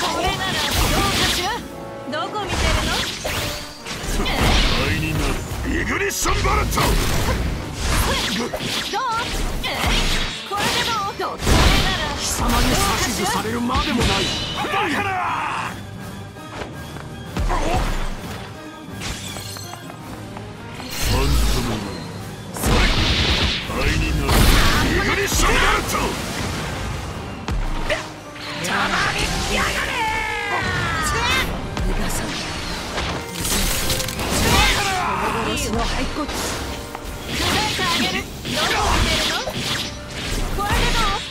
これならどうかしらどこれでどうどこれなら貴様に指図され？るまでもないバカなファントムそれ倍になるイグニッションバレットたまにやがれ逃がさない幻の骸骨砕いてあげる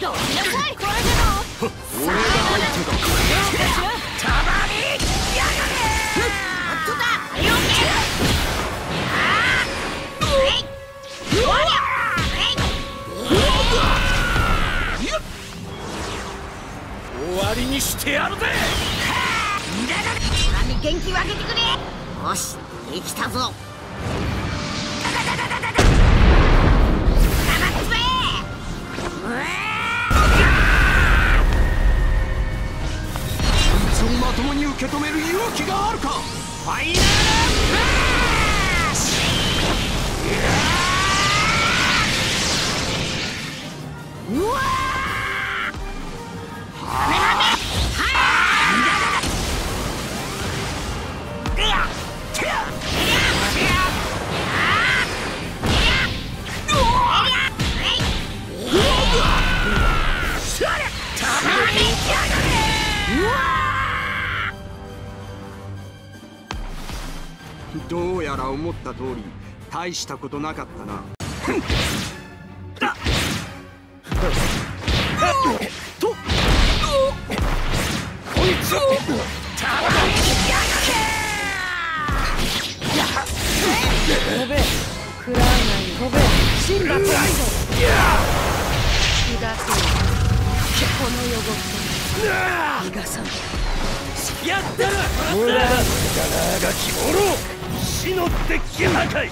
どうどうしなさいこれでどう俺が相手だどうかしらたまにやがれ本当だよけあーえいおりゃ終わりにしてやるぜ。えいに元気分けてくれよしできたぞ気があるか？ファイナル！フラッシュうわどうやら思った通り大したことなかったな。こいつをたまに飛べ食らわない飛べ神羅飛びぞ下せよこの汚れ逃がさないやったら無駄だがき者死のデッキ破壊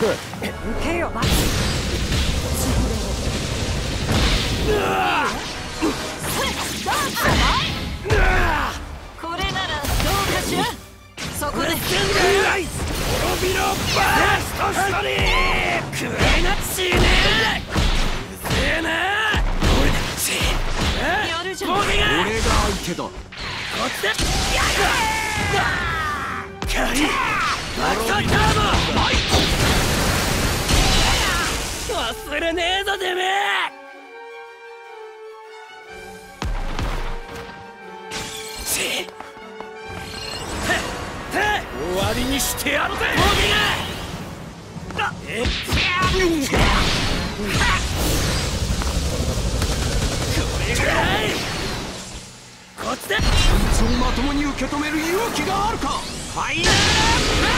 受けよマツこれならどうかしら。そこで。滅びろバーストーね。うるせえな。俺だち。え？やるじゃん。俺が相手だ。こっち。だや忘れねえぞてめえ。ちへっへっ終わりにしてやるぜボケがえっまともに受け止める勇気があるか？ファイナルフラ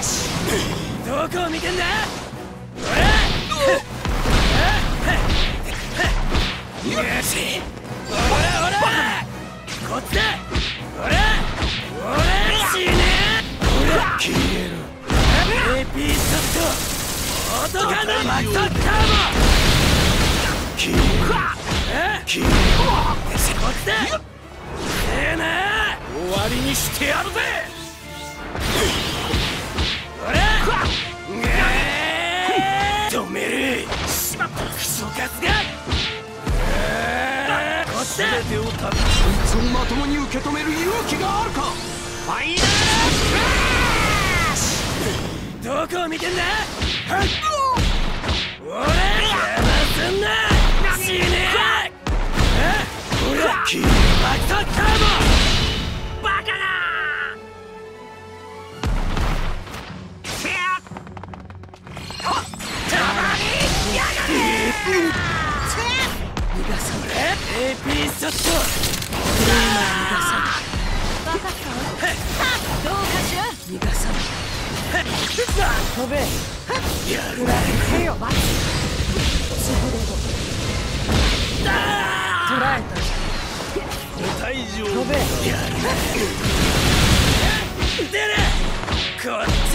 ッシュどこを見てんだほらよしほらほらこっちだほらほら死ねほら消えろ AP ショット男のマクサッカーも消えろ消えろこっちだ終わりにしてやるぜ！ほら止める！しまったクソカスがこっちだ。全てを食べいつをまともに受け止める勇気があるか？ファイナル！フラッシュどこを見てんだ？はい俺邪魔すんな！死ね！え？ほらバクトターボちゃった逃がさないどうかしら逃がさない飛べやるな待つ捕らえた上飛べやる出こっち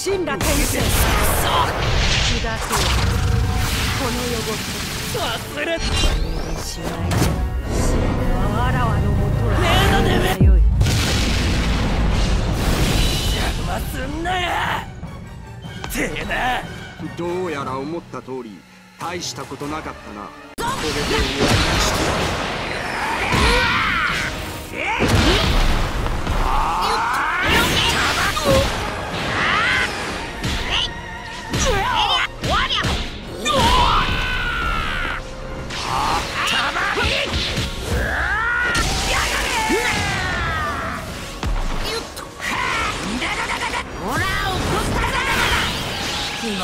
神羅転生気がするこの夜ごと忘れこれでしまい全てはわらわのもとへね。えのてめえよ邪魔すんなやてえなどうやら思った通り大したことなかったなこれで終わりにして行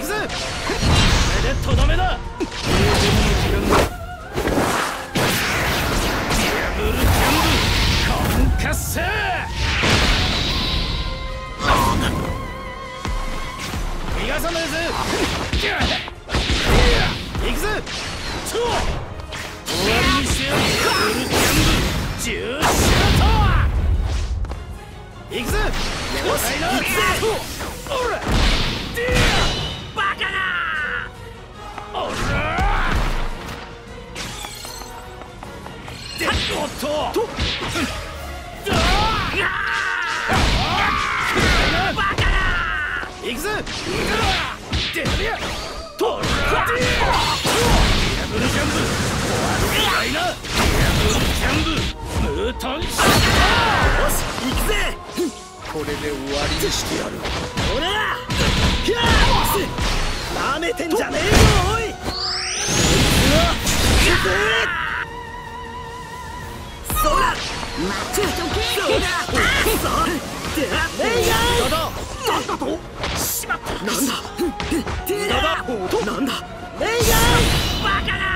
くぜ。これでとどめだ。終わりにしてやるダブルジャンプジューシュート行くぜよし行くぜおらでバカな。おら。でおっととバカな。行くぜでやとらでダブルジャンプ終わるみたいなダブルジャンプムートンシよし行くぜ。これで終わりにしてやるほらひゃーなめてんじゃねえよおい。そら待ちとけそうだそうでレイヤーなんだとしまったなんだてだなんだレイヤーバカな